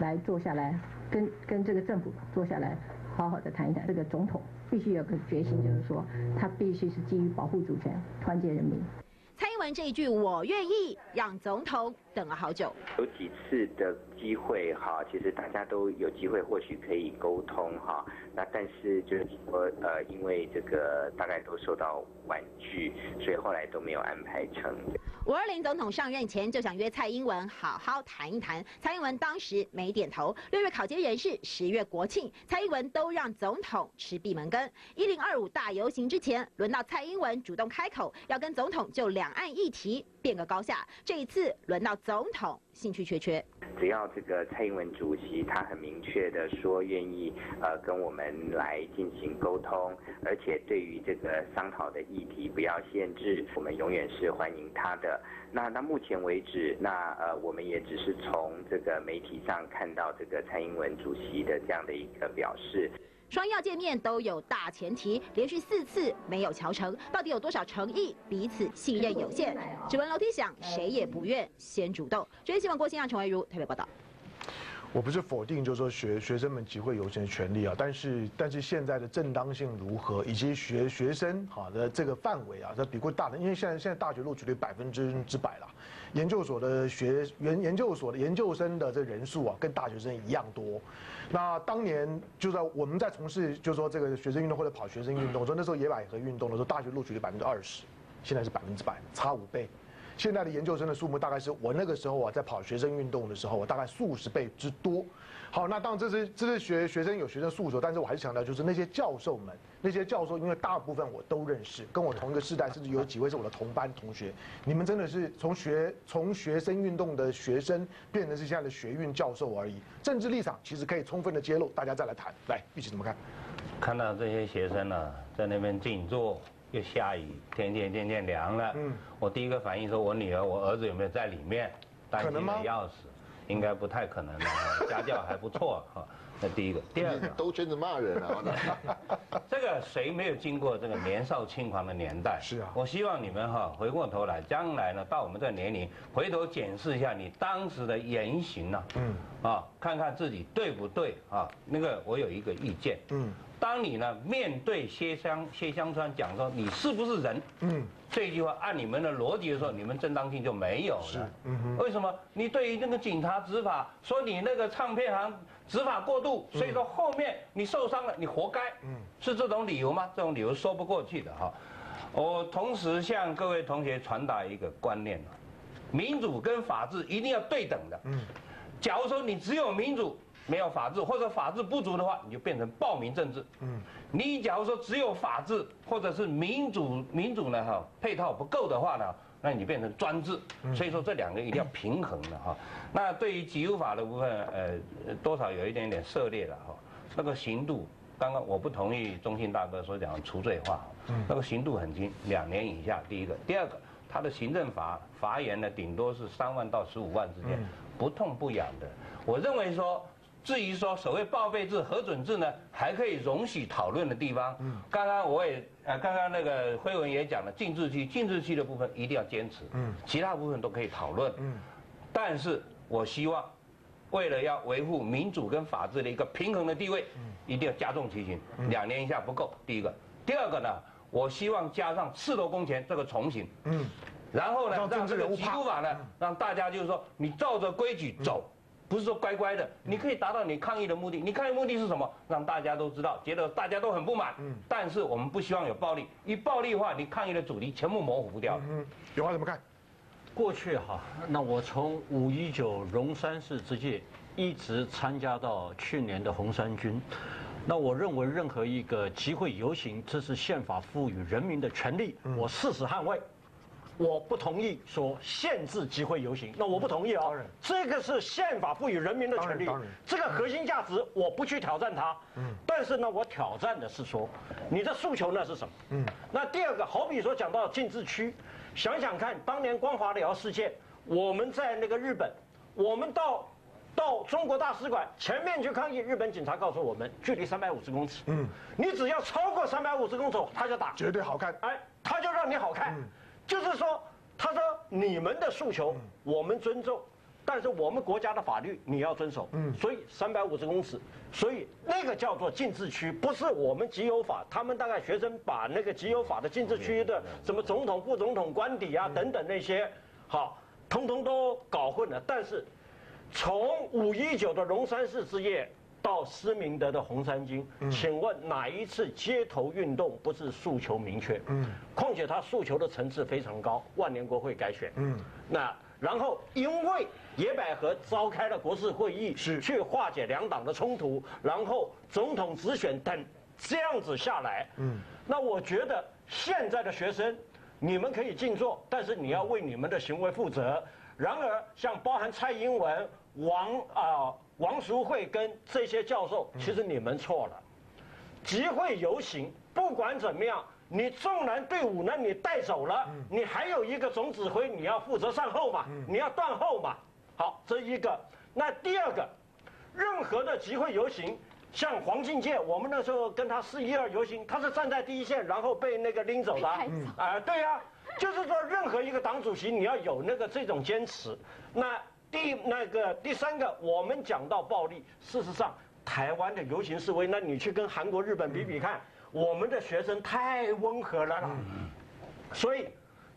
来坐下来，跟跟这个政府坐下来，好好的谈一谈。这个总统必须有个决心，就是说他必须是基于保护主权、团结人民。蔡英文这一句“我愿意”，让总统等了好久。有几次的机会哈，其实大家都有机会，或许可以沟通哈。那但是就是说，呃，因为这个大概都受到婉拒，所以后来都没有安排成。五二零总统上任前就想约蔡英文好好谈一谈，蔡英文当时没点头。六月考监人士，十月国庆，蔡英文都让总统吃闭门羹。一零二五大游行之前，轮到蔡英文主动开口，要跟总统就两岸议题变个高下。这一次轮到总统兴趣缺缺。只要这个蔡英文主席他很明确的说愿意呃跟我们来进行沟通，而且对于这个商讨的议题不要限制，我们永远是欢迎他的。那那目前为止，那呃我们也只是从这个媒体上看到这个蔡英文主席的这样的一个表示。双要见面都有大前提，连续四次没有瞧成，到底有多少诚意？彼此信任有限，指纹楼梯响，谁也不愿先主动。这些新闻郭新亚、陈维如特别报道。我不是否定，就是说学学生们集会游行的权利啊，但是但是现在的正当性如何，以及学学生好的这个范围啊，这比过大的，因为现在现在大学录取率百分之之百了，研究所的学研研究所的研究生的这人数啊，跟大学生一样多。那当年就在我们在从事，就说这个学生运动或者跑学生运动，说那时候野百合运动的时候，大学录取率百分之二十，现在是百分之百，差五倍。现在的研究生的数目大概是我那个时候啊，在跑学生运动的时候，我大概数十倍之多。好，那当然这是这是学学生有学生诉求，但是我还是强调，就是那些教授们，那些教授，因为大部分我都认识，跟我同一个世代，甚至有几位是我的同班同学。你们真的是从学从学生运动的学生，变成是现在的学运教授而已。政治立场其实可以充分的揭露，大家再来谈。来，一起怎么看？看到这些学生呢，在那边静坐。又下雨，天渐渐渐凉了。嗯，我第一个反应说，我女儿、我儿子有没有在里面？担心的要死，应该不太可能的。家教还不错哈。那第一个，第二个都圈子骂人啊。这个谁没有经过这个年少轻狂的年代？是啊。我希望你们哈回过头来，将来呢到我们这年龄，回头检视一下你当时的言行呐。嗯。啊，看看自己对不对啊？那个我有一个意见。嗯。当你呢面对谢香谢香川讲说你是不是人？嗯，这句话按你们的逻辑的时候，你们正当性就没有了。嗯哼。为什么？你对于那个警察执法，说你那个唱片行执法过度，所以说后面你受伤了，你活该。嗯，是这种理由吗？这种理由说不过去的哈。我同时向各位同学传达一个观念民主跟法治一定要对等的。嗯，假如说你只有民主。没有法治或者法治不足的话，你就变成暴民政治。嗯，你假如说只有法治或者是民主民主呢哈配套不够的话呢，那你变成专制。所以说这两个一定要平衡的哈。那对于集邮法的部分，呃，多少有一点点涉猎了哈。那个刑度，刚刚我不同意中信大哥所讲的除罪化。嗯，那个刑度很轻，两年以下。第一个，第二个，他的行政罚罚言呢，顶多是三万到十五万之间，不痛不痒的。我认为说。至于说所谓报备制、核准制呢，还可以容许讨论的地方。嗯，刚刚我也呃，刚刚那个辉文也讲了，禁制区、禁制区的部分一定要坚持。嗯，其他部分都可以讨论。嗯，但是我希望，为了要维护民主跟法治的一个平衡的地位，嗯，一定要加重其刑。两年以下不够。第一个，第二个呢，我希望加上赤头公权这个重刑。嗯，然后呢，让这个缉毒法呢，让大家就是说，你照着规矩走。不是说乖乖的，你可以达到你抗议的目的。你抗议目的是什么？让大家都知道，觉得大家都很不满。嗯。但是我们不希望有暴力，一暴力的话，你抗议的主题全部模糊掉。嗯。有话怎么看？过去哈，那我从五一九龙山市之界一直参加到去年的红三军，那我认为任何一个集会游行，这是宪法赋予人民的权利，我誓死捍卫。我不同意说限制集会游行，那我不同意啊。这个是宪法赋予人民的权利，这个核心价值我不去挑战它。嗯，但是呢，我挑战的是说，你的诉求那是什么？嗯，那第二个，好比说讲到禁制区，想想看，当年光华寮事件，我们在那个日本，我们到到中国大使馆前面去抗议，日本警察告诉我们，距离三百五十公尺。嗯，你只要超过三百五十公尺，他就打，绝对好看。哎，他就让你好看。就是说，他说你们的诉求我们尊重，但是我们国家的法律你要遵守，嗯，所以三百五十公尺，所以那个叫做禁制区，不是我们集邮法，他们大概学生把那个集邮法的禁制区的什么总统、副总统官邸啊等等那些，好，通通都搞混了。但是从五一九的龙山寺之夜到施明德的红衫军，请问哪一次街头运动不是诉求明确？嗯，况且他诉求的层次非常高，万年国会改选，嗯，那。然后，因为野百合召开了国事会议，是去化解两党的冲突，然后总统直选等这样子下来，嗯，那我觉得现在的学生，你们可以静坐，但是你要为你们的行为负责。然而，像包含蔡英文、王啊、王淑慧跟这些教授，其实你们错了。集会游行，不管怎么样。你纵然队伍呢，你带走了，你还有一个总指挥，你要负责善后嘛，你要断后嘛。好，这一个。那第二个，任何的集会游行，像黄敬介，我们那时候跟他四一二游行，他是站在第一线，然后被那个拎走的。啊，对呀，就是说任何一个党主席，你要有那个这种坚持。那第那个第三个，我们讲到暴力，事实上台湾的游行示威，那你去跟韩国、日本比比看。我们的学生太温和了啦，所以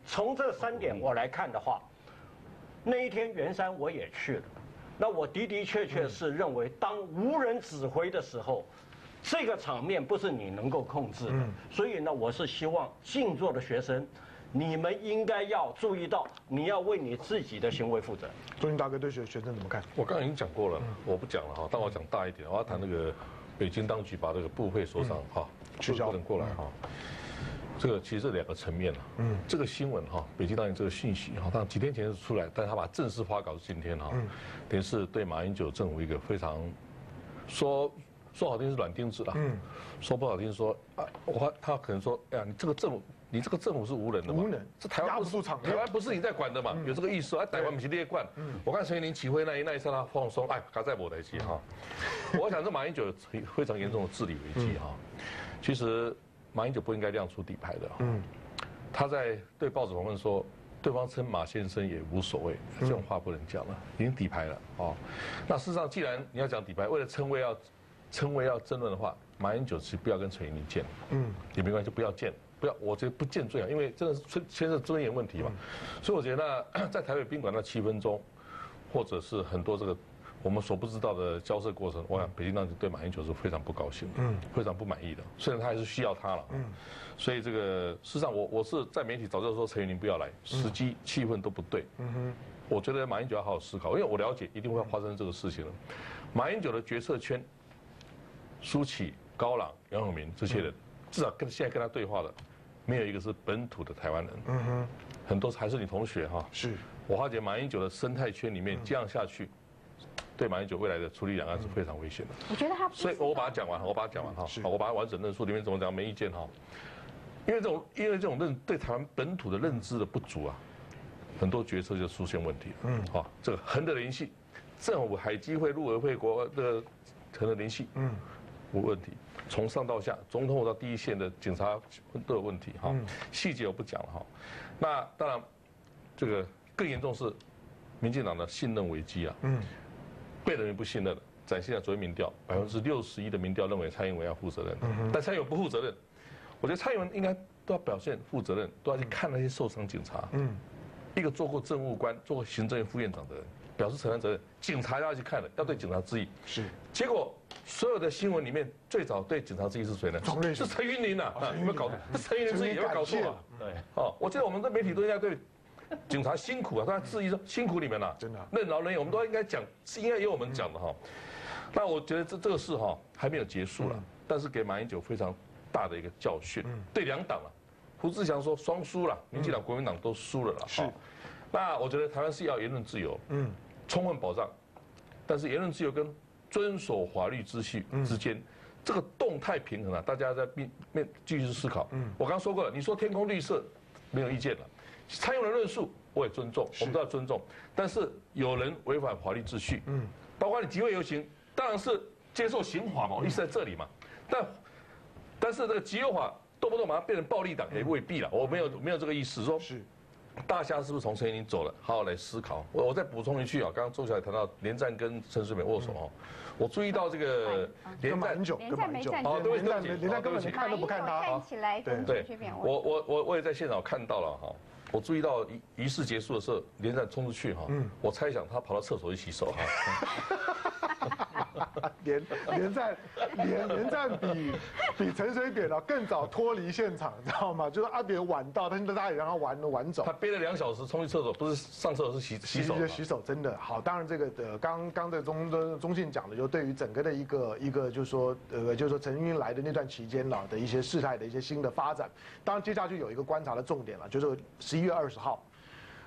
从这三点我来看的话，那一天圆山我也去了，那我的的确确是认为，当无人指挥的时候，这个场面不是你能够控制的。所以呢，我是希望静坐的学生，你们应该要注意到，你要为你自己的行为负责。钟英大哥对学学生怎么看？我刚刚已经讲过了，我不讲了哈，但我讲大一点，我要谈那个北京当局把这个部会所长哈。取消等过来哈，这个其实是两个层面了。嗯，这个新闻哈，北京当局这个信息哈，他几天前就出来，但是他把正式发稿是今天哈，等于是对马英九政府一个非常说说好听是软钉子啦，嗯，说不好听说啊，我他可能说，哎呀，你这个政府，你这个政府是无能的嘛，无能，这台湾不是台湾不是你在管的嘛，有这个意思啊，台湾不是列管。嗯，我看陈云林起飞那一那一刹那放松，哎，他在我台机哈，我想这马英九非常严重的治理危机哈。其实马英九不应该亮出底牌的。嗯，他在对报纸访问说，对方称马先生也无所谓，这种话不能讲了，已经底牌了哦。那事实上，既然你要讲底牌，为了称谓要称谓要争论的话，马英九其实不要跟陈云林见，嗯，也没关系，不要见，不要，我觉得不见最好，因为真的是牵涉尊严问题嘛。所以我觉得在台北宾馆那七分钟，或者是很多这个。我们所不知道的交涉过程，我想北京当局对马英九是非常不高兴的，嗯，非常不满意的。虽然他还是需要他了，嗯，所以这个事实上，我我是在媒体早就说陈云林不要来，时机气氛都不对，嗯哼，我觉得马英九要好好思考，因为我了解一定会发生这个事情了。马英九的决策圈，苏启、高朗、杨永明这些人，至少跟现在跟他对话的，没有一个是本土的台湾人，嗯哼，很多还是你同学哈，是，我发觉马英九的生态圈里面这样下去。对马英九未来的处理两岸是非常危险的。我觉得他，所以我把它讲完，我把它讲完哈，好，我把它完整论述里面怎么讲没意见哈。因为这种，因为这种认对台湾本土的认知的不足啊，很多决策就出现问题了。嗯，好，这个横的联系，政府、海基会、陆委会、国的横的联系，嗯，无问题。从上到下，总统到第一线的警察都有问题哈。细节我不讲了哈。那当然，这个更严重是民进党的信任危机啊。嗯。被人民不信任了，展现了昨天民调，百分之六十一的民调认为蔡英文要负责任，但蔡英文不负责任。我觉得蔡英文应该都要表现负责任，都要去看那些受伤警察。嗯，一个做过政务官、做过行政院副院长的人，表示承担责任，警察要去看的，要对警察质疑。是，结果所有的新闻里面，最早对警察质疑是谁呢？是陈云林呐，有没有搞？陈云林质疑有没有搞错啊？对，哦，我记得我们的媒体都应该对。警察辛苦啊！他质疑说辛苦你们了，真的任劳任怨，我们都应该讲，是应该由我们讲的哈。那我觉得这这个事哈还没有结束了，但是给马英九非常大的一个教训。对两党了，胡志强说双输了，民进党、国民党都输了了。是。那我觉得台湾是要言论自由，嗯，充分保障，但是言论自由跟遵守法律秩序之间，这个动态平衡啊，大家在面面继续思考。嗯，我刚刚说过了，你说天空绿色，没有意见了。蔡英文的论述我也尊重，我们都要尊重。但是有人违反法律秩序，嗯，包括你集会游行，当然是接受刑法嘛，意思在这里嘛。但但是这个集会法动不动马上变成暴力党也未必了，我没有没有这个意思。说，是大虾是不是从陈怡玲走了，好好来思考？我我再补充一句啊，刚刚周小姐谈到连战跟陈水扁握手哦，我注意到这个连战跟马英九，连战没站哦对不起连战连战根本看都不看他看起来跟对陈水扁握我我我我也在现场看到了哈，我注意到仪仪式结束的时候，连战冲出去哈，我猜想他跑到厕所去洗手哈。连连战连连战比比陈水扁啊更早脱离现场，知道吗？就是阿扁晚到，但是他也让他玩玩走他。憋了两小时冲去厕所，不是上厕所是洗洗手嘛。洗手真的好，当然这个的刚刚在中中中信讲的，就对于整个的一个一个，就是说呃，就是说陈云来的那段期间了的一些事态的一些新的发展，当然接下去有一个观察的重点了，就是十一月二十号。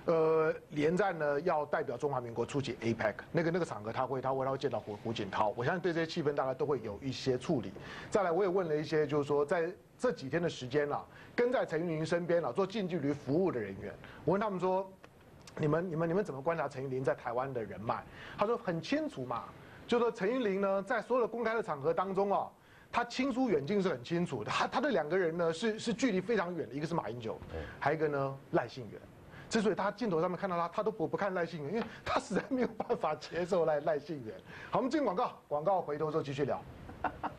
呃，连战呢要代表中华民国出席 APEC 那个那个场合，他会他会他会见到胡胡锦涛，我相信对这些气氛大概都会有一些处理。再来，我也问了一些，就是说在这几天的时间啦，跟在陈云林身边啦做近距离服务的人员，我问他们说，你们你们你们怎么观察陈玉玲在台湾的人脉？他说很清楚嘛，就说陈玉玲呢，在所有的公开的场合当中哦，他亲疏远近是很清楚的。他他的两个人呢是是距离非常远的，一个是马英九，还有一个呢赖幸元。之所以他镜头上面看到他，他都不不看赖幸元，因为他实在没有办法接受赖赖幸元。好，我们进广告，广告回头之后继续聊。